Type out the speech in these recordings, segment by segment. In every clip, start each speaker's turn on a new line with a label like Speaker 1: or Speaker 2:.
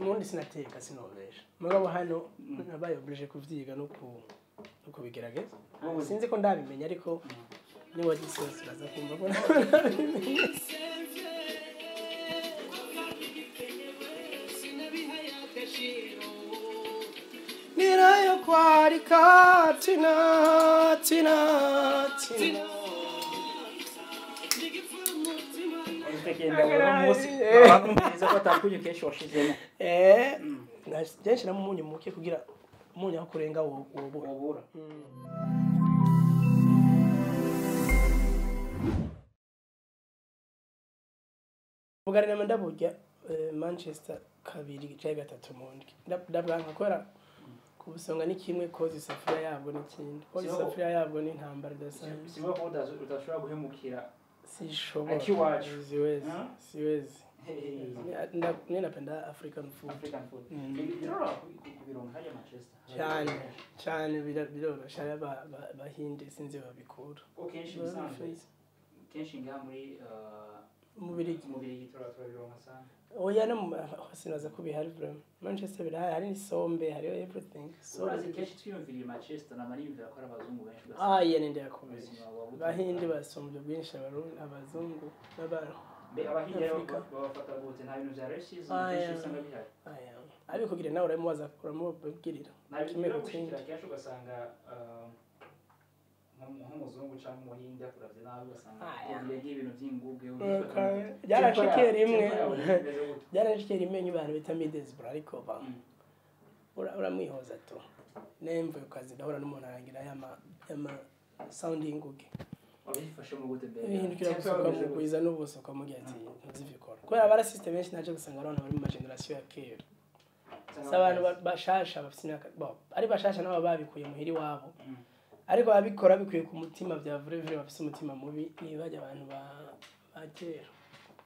Speaker 1: Ubundi sinateka sinobesha mugabo hano nabaye oblige kuvyiga no ku no kubigerageza sinzi ko ndabimenya ariko niwagize wese uraza kumva ko nabimenya Nirayo kwarika tina tina. Tina.
Speaker 2: Utekenda uno munsi
Speaker 1: Eh.
Speaker 2: bakumviriza ko atakunyu kenshi washizemo
Speaker 1: eh. Jenshi na umunyu muke kugira umunyu aho kurenga wo wobura.
Speaker 2: Ubura
Speaker 1: ubugari nama ndaburya eh, manchester kabiri cyangwa gatatu mu ndwi. Nda- ndabwanka kubera kubusonga ni kimwe koza isafuriya yabwo n'ikindi koza isafuriya yabwo ni intambara idasanzwe.
Speaker 2: Udazo- udashobora guhemukira
Speaker 1: sishobora
Speaker 2: Akiwacu.
Speaker 1: siwezi.
Speaker 2: Huh?
Speaker 1: siwezi. Ni- nda- mi napenda african food.
Speaker 2: African food.
Speaker 1: Mm.
Speaker 2: biroroha ku- kubironka hariya manchester.
Speaker 1: Cyane cyane bira- biroroshye ari aba- ba- bahinde sinzi babikura
Speaker 2: ko kenshi bisanzwe kenshi ngaha muri uh,
Speaker 1: umubiri
Speaker 2: umubiri yitora turabironka sana
Speaker 1: oya no mu- sinaza ko bihari vraiment manchester birahari hari n'isombe hariho everything. So
Speaker 2: urazi kenshi twiyumviriye manchester nama niyumvira ko ari abazungu benshi ugasanga
Speaker 1: ah yene ndayakomeye
Speaker 2: ubuzima buba buto.
Speaker 1: bahindi basumbye bwinshi abarundi abazungu n'abantu
Speaker 2: Mbe abahinde rero
Speaker 1: Afrika.
Speaker 2: babafata gute nta bintu vya racism
Speaker 1: Ah,
Speaker 2: kenshi
Speaker 1: yeah.
Speaker 2: usanga bihari.
Speaker 1: Aya ariko kugira nawe uramubaza uramubwirira
Speaker 2: nta bintu
Speaker 1: kimwe
Speaker 2: byo
Speaker 1: ku kindi.
Speaker 2: gushikira kenshi ugasanga uh, nko- nk'umuzungu cyangwa umuhinde akuravye nabi ugasanga uvuye nk'ibintu vy'inguge
Speaker 1: byarashikiye rimwe.
Speaker 2: byarashikiye
Speaker 1: rimwe nk'abantu bita midesbro ariko ba ura- uramwihoza tu. Nemvuye ku kazi ndahura n'umuntu arangira yama sound y'inguge.
Speaker 2: Cyangwa
Speaker 1: gusuka mu
Speaker 2: gute?
Speaker 1: kwiza n'ubuso ukamubwira ati ntuzibikora kubera abarasiste benshi naje gusanga abantu bari mu magenerasiyo ya kera. Si abantu bashasha bafite imyaka ari bashasha nabo babikuye muhira iwabo.
Speaker 2: Mm.
Speaker 1: Ariko ababikora bikuye ku mutima bya vurevure bafite umutima mubi ni bajya abantu ba kera.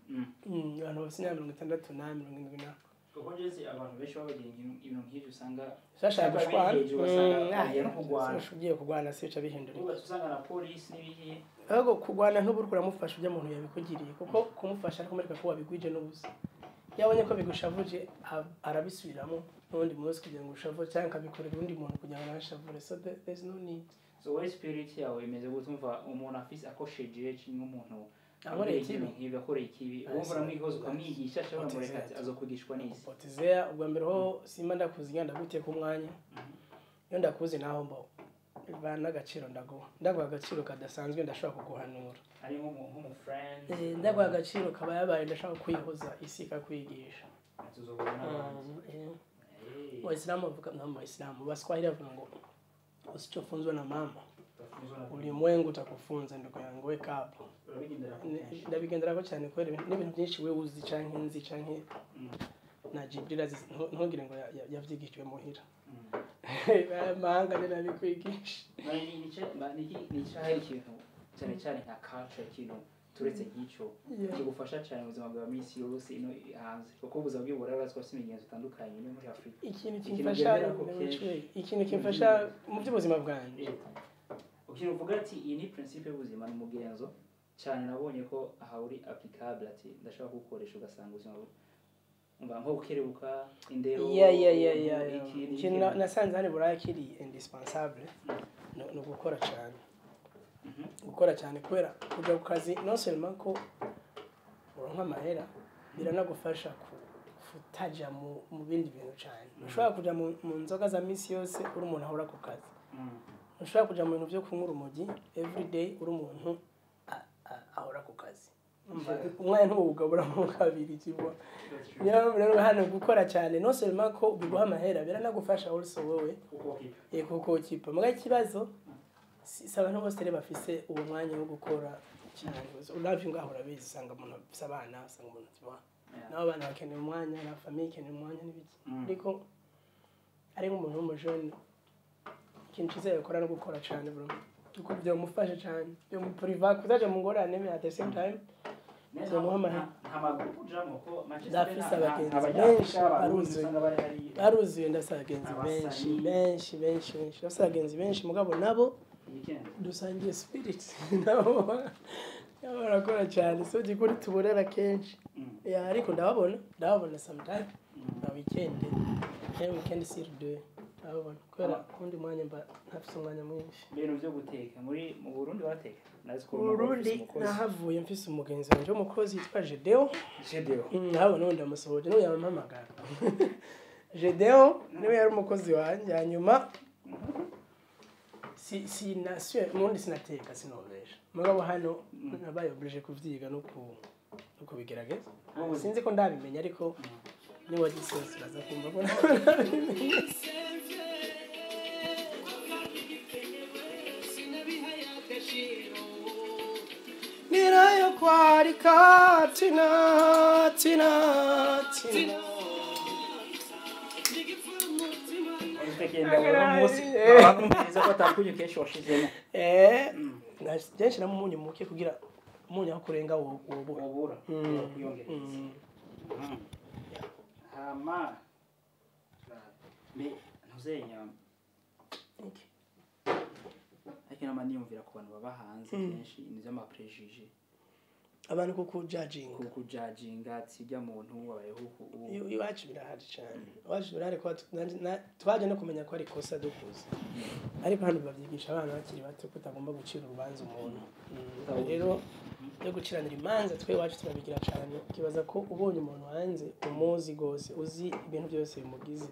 Speaker 2: Mm.
Speaker 1: Mm, abantu bafite imyaka mirongo itandatu na mirongo irindwi na
Speaker 2: kuko njezi abantu benshi babagira ibintu nk'ibyo usanga Cyangwa
Speaker 1: gushwana. Mm, ugiye kurwana si bica bihindura.
Speaker 2: Usanga na polisi n'ibihe
Speaker 1: ahubwo kurwana ntuburi kuramufasha ujya muntu yabikugiriye kuko kumufasha ariko mwereka ko wabigwije n'ubusa. Iyo abonye ko bigushavuje arabisubiramo n'undi munsi kugira ngo ushavure cyangwa akabikorera undi muntu kugira ngo nawe ashavure. So there- there's no need.
Speaker 2: So wowe spirit yawe imeze gute umva umuntu afise akosheje nk'umuntu
Speaker 1: Akoreye ikibi.
Speaker 2: nk'ibi akoreye ikibi.
Speaker 1: Ah,
Speaker 2: wumva uramwihoza ukamwigisha cyangwa
Speaker 1: is
Speaker 2: uramureka ati
Speaker 1: that?
Speaker 2: azokwigishwa n'isi.
Speaker 1: Potizeya ubwa mbere ho simba ndakuzi ngenda ndagutiye ku mwanya. Iyo ndakuzi naho mbo bivana n'agaciro ndaguha. Ndaguha agaciro kadasanzwe ndashobora kuguhanura. Eh, ndaguha agaciro kaba yabaye ndashobora kwihoza isi ikakwigisha.
Speaker 2: N'abandi
Speaker 1: Mm, eh.
Speaker 2: Eh,
Speaker 1: waislamu wavuga na waislamu waswahili wavuga ngo usichofunzwa na mama
Speaker 2: utafunzwa na-
Speaker 1: ulimwengu utakufunza ndugu yangu weka hapo
Speaker 2: urabigendera ku
Speaker 1: Ni-
Speaker 2: kenshi.
Speaker 1: ndabigenderako cyane kubera ibintu- n'ibintu byinshi we uzi canke nzi canke
Speaker 2: Mm,
Speaker 1: na jibril azizi ntu- ntugire ngo ya- ya- yavyigishijwe muhira
Speaker 2: mm.
Speaker 1: mahanga ni nabikwigisha
Speaker 2: None ni- ni cya- ba- ni iki- ni icyahe ikintu cyane cyane nka culture ikintu turetse nk'icyo.
Speaker 1: Yeah.
Speaker 2: kigufasha cyane mu buzima bwa minsi yose ino hanze kuko ubuzima bw'ibura burazwa si imigenzo itandukanye no muri afurika
Speaker 1: ikintu kimfasha ikintu kimfasha mu by'ubuzima bwanjye.
Speaker 2: Ukintu uvuga ati iyi ni principe y'ubuzima ni umugenzo. Cyane nabonye ko aha uri applicable ati ndashaka kuwukoresha ugasanga ubuzima bu- umva nko gukerebuka indero iki n'iki.
Speaker 1: ikintu na- nasanze hano buraya kiri indispensable ni- ni ugukora cyane. Gukora cyane kubera kujya ku kazi. Non seulement ko uronka amahera biranagufasha ku- kutajya mu bindi bintu cyane. Ushobora kujya mu nzoga za minsi yose uri umuntu ahora ku kazi.
Speaker 2: Mm.
Speaker 1: ushobora kujya mu bintu byo kunywa urumogi everyday uri umuntu ahora ku kazi. Umwanya ntuwugabura mu kabiri kibwa niyo mpamvu rero hano gukora cyane non seulement ko biguha amahera biranagufasha also wowe
Speaker 2: Kuko kipa.
Speaker 1: kuko kipa muga ikibazo? Si abantu bose rero bafise uwo mwanya wo gukora cyane. Uravye ngaho urabizi usanga umuntu afise abana usanga umuntu atiwa nabo abana bakeneye umwanya na famiye ikeneye umwanya n'ibiki.
Speaker 2: Mm.
Speaker 1: ariko ari nk'umuntu w'umujene ikintu cyiza yakora no gukora cyane bro. Kuko byamufasha cyane byamupuriva kuzaja mu ngorane at the same time Ndafise abagenzi benshi baruzuye. baruzuye ndafise abagenzi benshi benshi benshi benshi. Ndafise abagenzi benshi mugabo nabo
Speaker 2: Weekend.
Speaker 1: dusangiye spirit. Nabo nabo barakora cyane so gikuri tuburera kenshi.
Speaker 2: Mm.
Speaker 1: ya ariko ndababona ndababona sometime.
Speaker 2: Mm.
Speaker 1: na weekend. Ya weekend sur deux abona kubera undi mwanya mba ntafise umwanya mwinshi.
Speaker 2: Ibintu byo guteka. Muri mu Burundi barateka nazi ko
Speaker 1: Burundi nahavuye mfise umugenzi wanje w'umukozi yitwa Jedeo
Speaker 2: jedeo
Speaker 1: haba n'ubundi amusohoje n'ubu yampamagara Jedeo ni we yari umukozi wanjye hanyuma si sinasuye ubundi sinateka sinobesha mugabo hano nabaye oblige kuvyiga no ku no kubigerageza. Sinzi ko ndabimenya ariko niwagize uraza kumva ko ndabimenye. Nirayo kwarika tina tina tina.
Speaker 2: Utekenda uno munsi bakumviriza ko atakunyu kenshi washizemo
Speaker 1: Eh, jenshi na umunyu muke kugira umunyu aho kurenga wo wo
Speaker 2: ubura
Speaker 1: Mm.
Speaker 2: kuyongereza
Speaker 1: Mm.
Speaker 2: hama mbe ntuzenya
Speaker 1: Okay.
Speaker 2: ariko nama niyumvira ku bantu baba hanze
Speaker 1: Mm.
Speaker 2: kenshi nivyo ama prejije
Speaker 1: abantu kuko judging.
Speaker 2: Ku kujajinga sijya muntu wabayeho
Speaker 1: iwacu birahari cyane iwacu birahari kuba twaje no kumenya ko ari ikosa dukuze ariko hano babyigisha abana bakiri bato ko utagomba gucira urubanza umuntu. Mm. rero yo guciranira imanza twe iwacu turabigira cyane ukibaza ko ubonye umuntu hanze umuzi rwose uzi ibintu byose bimugize.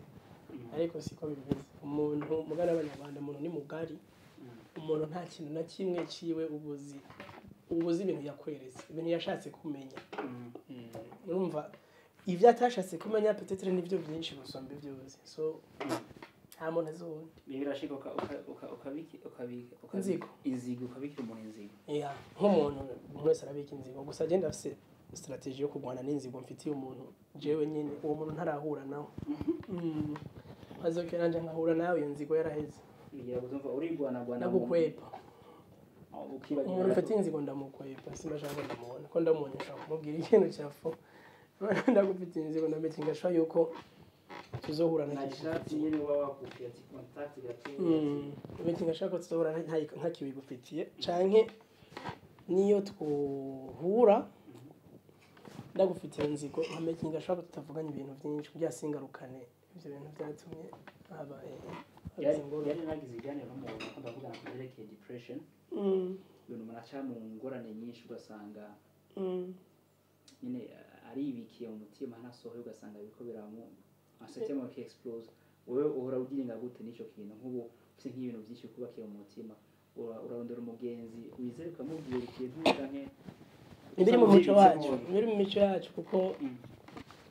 Speaker 1: Ariko siko bimeze umuntu mugana w'abanyarwanda umuntu ni mugari. Umuntu nta kintu na kimwe ciwe ubuzi. Ubuzi ibintu yakweretse ibintu yashatse kumenya. Urumva ibyo atashatse kumenya petetere ni byo byinshi gusumba ibyo uzi so nta muntu azi uwundi
Speaker 2: birashika
Speaker 1: Inzigo.
Speaker 2: inzigo ukabikira umuntu inzigo.
Speaker 1: Nk'umuntu umuntu wese arabika inzigo. Gusa agenda afite strategy yo kurwana n'inzigo mfitiye umuntu. Jewe nyine uwo muntu ntarahura nawe. Azokera nje nkahura nawe iyo nzigo yaraheze. Nagukwepa. Umuntu ufite inzigo ndamukwepa simbashaka ko ndamubona ko ndamubonye nshaka kumubwira ikintu cyafu ndagufite inzigo ndametse ngasha yuko tuzohura na
Speaker 2: na
Speaker 1: kintu
Speaker 2: ishati nyine uba wakubwiye ati contact gatoya
Speaker 1: Mm, ibintu ngashaka ko tuzohura nta- ntakibigufitiye canke niyo twuhura ndagufitiye inzigo nkamenya ngashaka ko tutavuganya ibintu byinshi kugira singarukane ivyo bintu byatumye habaye
Speaker 2: yari
Speaker 1: habaye ingorane.
Speaker 2: yari nagize ibiganiro n'umuntu ndavugana depression.
Speaker 1: Mm,
Speaker 2: ibintu umuntu aca mu ngorane nyinshi ugasanga
Speaker 1: mm,
Speaker 2: nyine aribikiye mu mutima ntanasohoye ugasanga biriko biramu asetse mu explose wowe uhora ugiringa gute? N'icyo kintu. Nk'ubu ufite nk'ibintu byinshi kubakiye mu mutima. Ura- urarondera umugenzi wizere ukamubwira ikintu canke
Speaker 1: ibiri mu mico wacu ibiri mu mico yacu kuko
Speaker 2: Mm.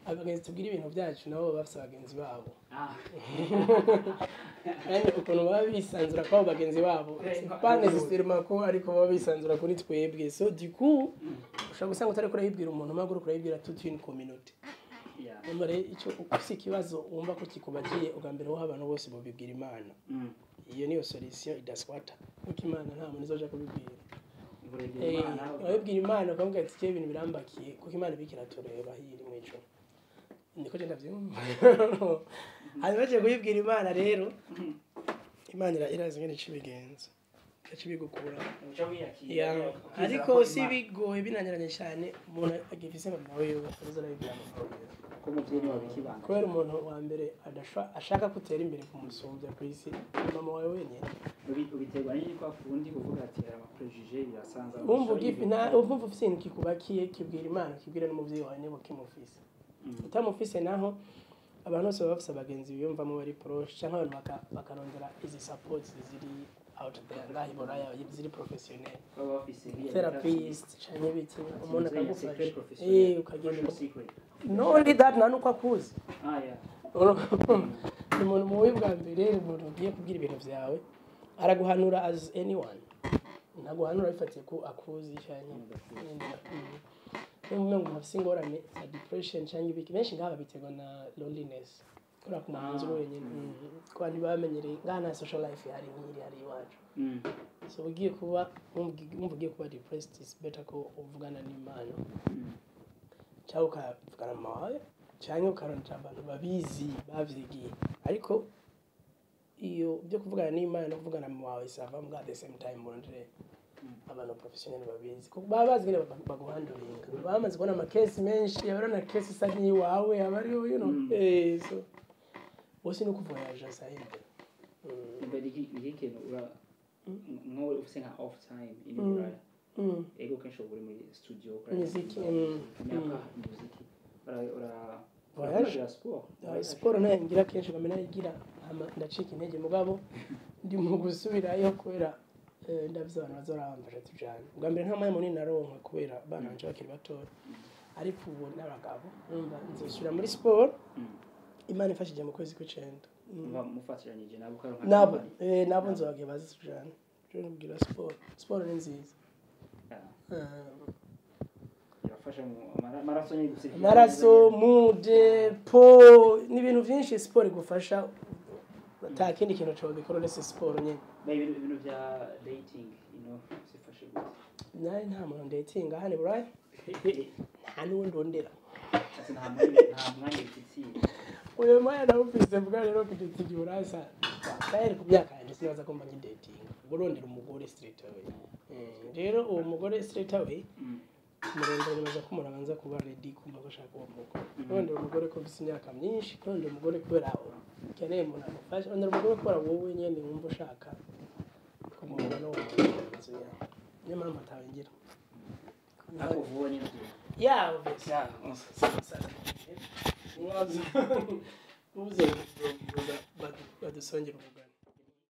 Speaker 1: abagenzi tubwira ibintu byacu nabo baba bafise abagenzi babo.
Speaker 2: Ah,
Speaker 1: kandi ukuntu baba bisanzura kwabo bagenzi babo. Pane zisirima ko ariko baba bisanzura kuri twebwe. So du coup ushobora gusanga utari kurayibwira umuntu mpamvu uri kurayibwira toute une communauté rero icyo ufise ikibazo wumva ko kikubagiye ubwa mbere wowe abantu bose bobibwira imana.
Speaker 2: Mm.
Speaker 1: iyo niyo solution idaswata kuko imana nta muntu izoja kubibwira.
Speaker 2: Uburegera
Speaker 1: Eh,
Speaker 2: Imana,
Speaker 1: wabibwira imana ukamubwira ati "Jewe ibintu birambakiye kuko imana ibika iratureba hiri mu ijoro. Niko je ndavyumva hanyuma bagiye kuyibwira imana rero imana ira- irazi ngene ica ibigenza igaca ibigukura ariko
Speaker 2: ko
Speaker 1: si bigoye binaniranye cyane umuntu agifise mama wiwe aza arabibwira
Speaker 2: abikibanga
Speaker 1: kubera umuntu wa mbere ashaka ko utera imbere kumusumbya ku isi mama wawe wenyine.
Speaker 2: Ubi- ubiterwa n'iki kwa kundi? Kuvuga ati aya maprejije birasanza.
Speaker 1: Wumva ugifi nta wumva ufite ikintu kikubakiye kibwira imana kibwira n'umuvyeyi wawe niba ukimufise.
Speaker 2: Mm.
Speaker 1: utamufise naho abantu bose baba bafise abagenzi biyumvamo bari proche cyangwa abantu baka- bakarondera izi support ziri there ngaha i buraya ziri
Speaker 2: nk'iya
Speaker 1: therapist canke ibiki umuntu akagufasha.
Speaker 2: professionnel,
Speaker 1: eh ukagenda no only that nta nuko akuzi.
Speaker 2: Ah,
Speaker 1: ni umuntu mubi bwa mbere umuntu ugiye kubwira ibintu byawe araguhanura as anyone. Ntaguhanura bifatiye ko akuzi cyane. Niba umuntu afite ingorane za depression cyangwa ibiki benshi ngaha babiterwa na loneliness. Kubera ko umuntu nzi wenyine Mm. kuba ntibamenyereye ngaha nta social life ihari nk'iri hari iwacu so ugiye kuba wumva ugiye kuba depressed is better ko uvugana n'imana
Speaker 2: Mm.
Speaker 1: cyangwa ukavugana na mama wawe cyangwa ukarondera abantu babizi babyigiye ariko iyo byo kuvugana n'imana no kuvugana na mama wawe sava mbwa the same time urondere abantu professionnel babizi kuko baba bazi nyine bag- baguhanduringa bamaze kubona amakesi menshi aba ari na kesi isa nk'iyiwawe aba ariyo you know.
Speaker 2: Mm.
Speaker 1: eh so bose ni ukuvoyaja Mm.
Speaker 2: mbere iki kintu ura nko ufite nka off time iri
Speaker 1: Mm.
Speaker 2: buraya
Speaker 1: Mm.
Speaker 2: ego kenshi uba uri muri studio
Speaker 1: Muziki, mm.
Speaker 2: myaka muziki ura sport.
Speaker 1: Ah, siporo na yo ngira kenshi nkamenya nayigira hama ndacika intege mugabo ndi mu gusubirayo kubera eh, ndabizi abantu bazorambasha tujana bwa mbere nta mwanya munini naronka kubera abana banje bakiri batoya ariko ubu n'abagabo nzosubira muri siporo
Speaker 2: Mm.
Speaker 1: imana ifashije mu kwezi kw'icenda. Mm.
Speaker 2: mufatiranyije nabo
Speaker 1: nabo eh, nzobagiye bazi rero nubwira siporo siporo ni nziza. Ah.
Speaker 2: amaraso gusirikira
Speaker 1: amaraso mude po ni ibintu byinshi siporo igufasha ata kindi kintu cobikora uretse siporo nyine.
Speaker 2: Ibintu bya you know zifashe gute?
Speaker 1: Nawe nta muntu ndetinga hano burayi nta n'uwo ndondera
Speaker 2: ati nta mwanya nta bifitiye
Speaker 1: uyu mwanya nawufise bwa rero kudetinga iburayi sa kandi ku myaka yanjye sinaza ko mba ngidetinga ubwo urondera umugore straight away. Mm, rero uwo mugore straight away
Speaker 2: Mm.
Speaker 1: umurondera nibaza ko umuntu abanza kuba ready kumva ko ashaka uwo mugore. Urondera umugore ko ufise imyaka myinshi urondera umugore kubera ukeneye umuntu agufasha urondera umugore kubera wowe nyene wumva ushaka kumubona n'uwo muntu mu nzu yawe. Niyo mpamvu
Speaker 2: nyine tu
Speaker 1: yawe mbese
Speaker 2: Yeah.
Speaker 1: uze badusongera ubugabo